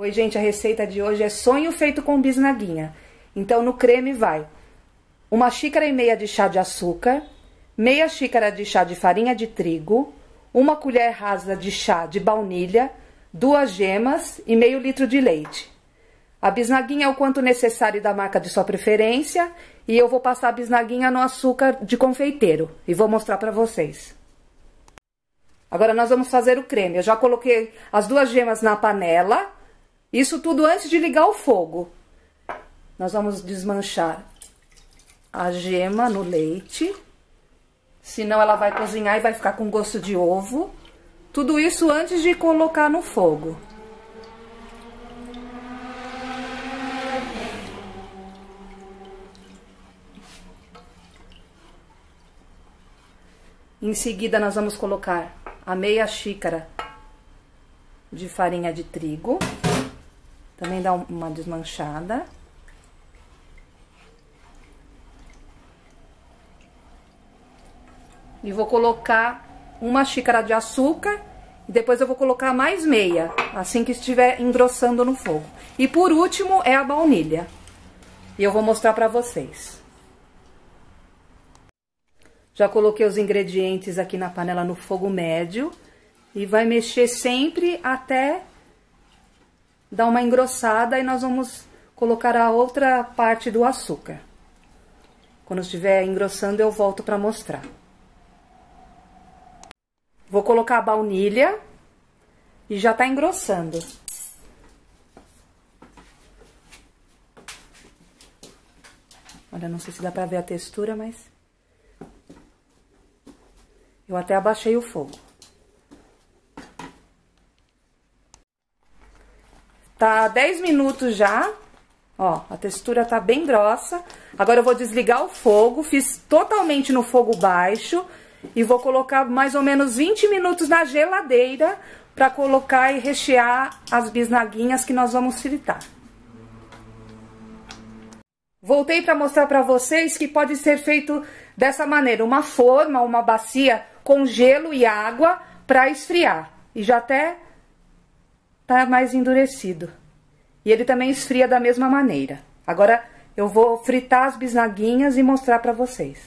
Oi, gente, a receita de hoje é sonho feito com bisnaguinha. Então, no creme vai uma xícara e meia de chá de açúcar, meia xícara de chá de farinha de trigo, uma colher rasa de chá de baunilha, duas gemas e meio litro de leite. A bisnaguinha é o quanto necessário da marca de sua preferência e eu vou passar a bisnaguinha no açúcar de confeiteiro e vou mostrar para vocês. Agora nós vamos fazer o creme. Eu já coloquei as duas gemas na panela isso tudo antes de ligar o fogo. Nós vamos desmanchar a gema no leite. Senão ela vai cozinhar e vai ficar com gosto de ovo. Tudo isso antes de colocar no fogo. Em seguida, nós vamos colocar a meia xícara de farinha de trigo. Também dá uma desmanchada. E vou colocar uma xícara de açúcar e depois eu vou colocar mais meia, assim que estiver engrossando no fogo. E por último é a baunilha. E eu vou mostrar pra vocês. Já coloquei os ingredientes aqui na panela no fogo médio. E vai mexer sempre até dar uma engrossada e nós vamos colocar a outra parte do açúcar. Quando estiver engrossando, eu volto para mostrar. Vou colocar a baunilha e já tá engrossando. Olha, não sei se dá pra ver a textura, mas... Eu até abaixei o fogo. Tá 10 minutos já. Ó, a textura tá bem grossa. Agora eu vou desligar o fogo, fiz totalmente no fogo baixo e vou colocar mais ou menos 20 minutos na geladeira para colocar e rechear as bisnaguinhas que nós vamos fritar. Voltei para mostrar para vocês que pode ser feito dessa maneira, uma forma, uma bacia com gelo e água para esfriar. E já até tá mais endurecido. E ele também esfria da mesma maneira. Agora eu vou fritar as bisnaguinhas e mostrar para vocês.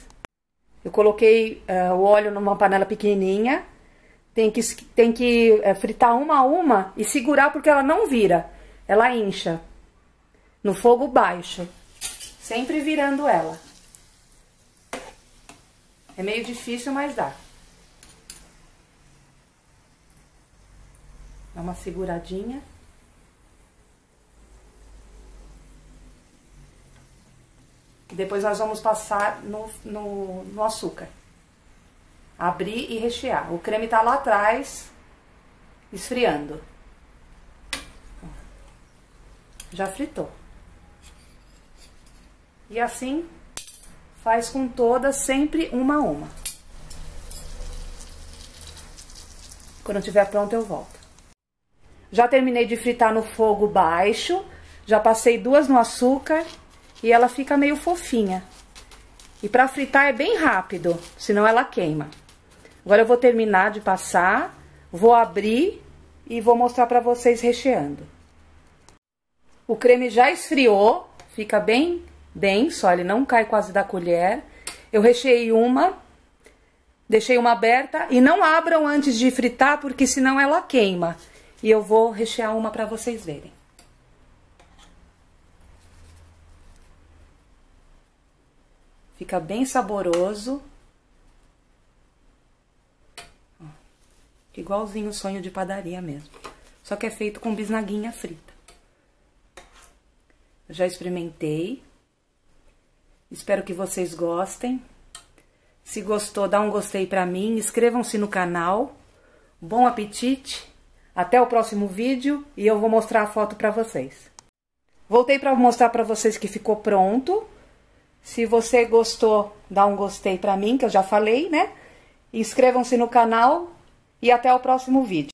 Eu coloquei uh, o óleo numa panela pequenininha. Tem que, tem que uh, fritar uma a uma e segurar porque ela não vira. Ela incha. No fogo baixo. Sempre virando ela. É meio difícil, mas dá. Uma seguradinha. E depois nós vamos passar no, no, no açúcar. Abrir e rechear. O creme tá lá atrás, esfriando. Já fritou. E assim, faz com todas, sempre uma a uma. Quando estiver pronto, eu volto. Já terminei de fritar no fogo baixo, já passei duas no açúcar e ela fica meio fofinha. E para fritar é bem rápido, senão ela queima. Agora eu vou terminar de passar, vou abrir e vou mostrar para vocês recheando. O creme já esfriou, fica bem denso, ele não cai quase da colher. Eu recheei uma, deixei uma aberta e não abram antes de fritar, porque senão ela queima. E eu vou rechear uma para vocês verem. Fica bem saboroso. Igualzinho o sonho de padaria mesmo. Só que é feito com bisnaguinha frita. Eu já experimentei. Espero que vocês gostem. Se gostou, dá um gostei pra mim. Inscrevam-se no canal. Bom apetite. Até o próximo vídeo e eu vou mostrar a foto para vocês. Voltei para mostrar para vocês que ficou pronto. Se você gostou, dá um gostei para mim, que eu já falei, né? Inscrevam-se no canal e até o próximo vídeo.